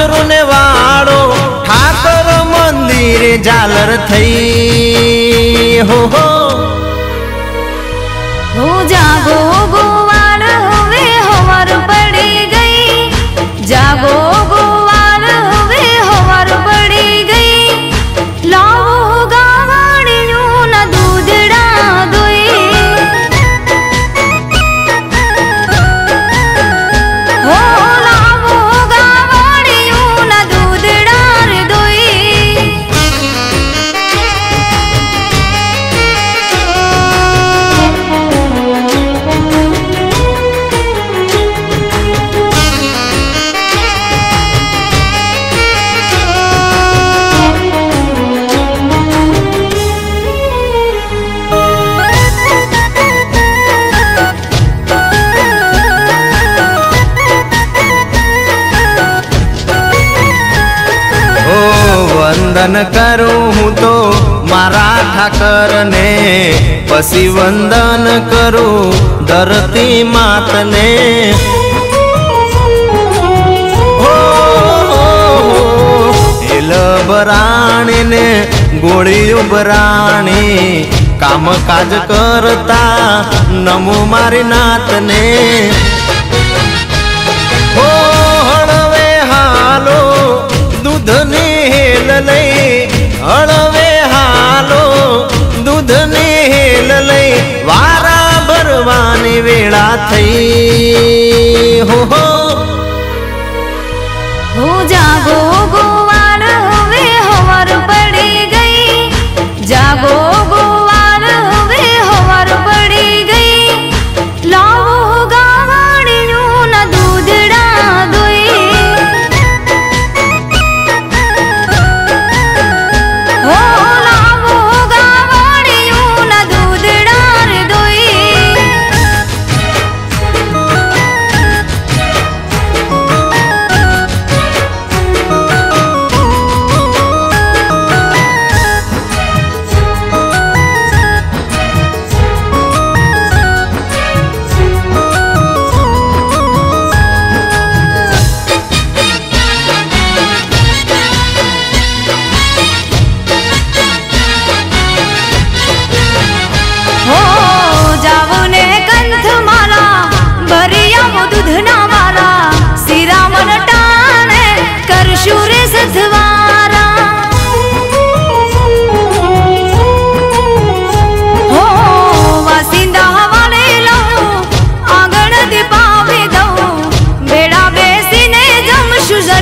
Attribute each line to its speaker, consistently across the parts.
Speaker 1: વાછરું ને વાળો ઠાકર મંદિરે ઝાલર થઈ હો હો
Speaker 2: હો
Speaker 1: વંદન કરું હું તો મારા ઠાકરને. પછી વંદન કરું ધરતી માતને. બરાણીને ગોળી ઉભરાણી. કામ કાજ કરતા નમો મારી નાતને. હેલ લઈ વારા ભરવાની વેળા થઈ.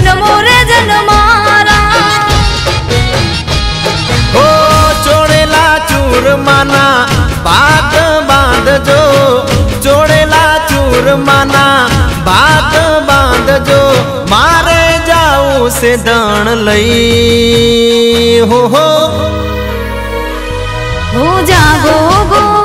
Speaker 2: જન્મો રે જન્મારા
Speaker 1: હો ચોળેલા ચૂરમાના ભાત બાંધજો ચોળેલા ચૂરમાના ભાત બાંધજો મારે જાવું છે દણ લઈ હો હો
Speaker 2: હું જાગો ગોવાળ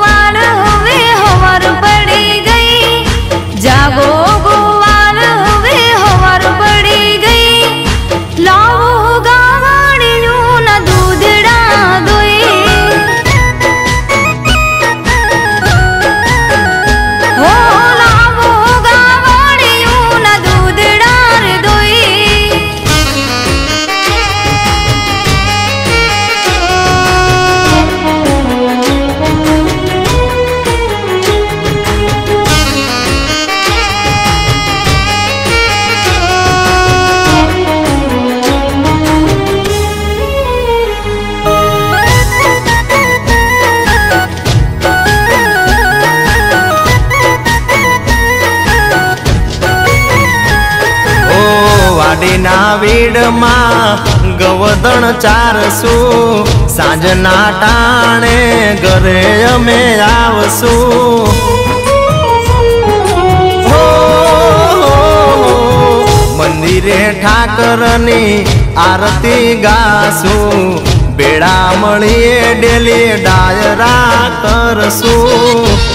Speaker 1: વીડમાં ગવદણ ચારશું સાંજના ટાણે ઘરે અમે આવશું. મંદિરે ઠાકરની આરતી ગાશું, બેડા મળીએ ડેલી ડાયરા કરશું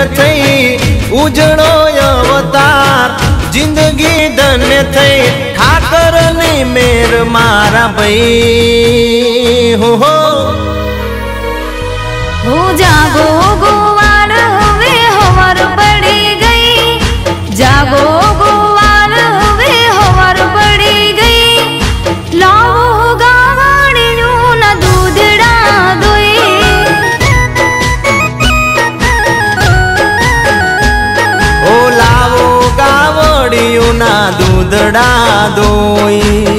Speaker 1: ધન્ય થઈ ઉજળો અવતાર જિંદગી ધન્ય થઈ ઠાકરની મેર મારા ભાઈ હો હો
Speaker 2: હો જાગો ગોવાળ હવે હવાર પડી ગઈ જાગો
Speaker 1: દૂધડા દોઈ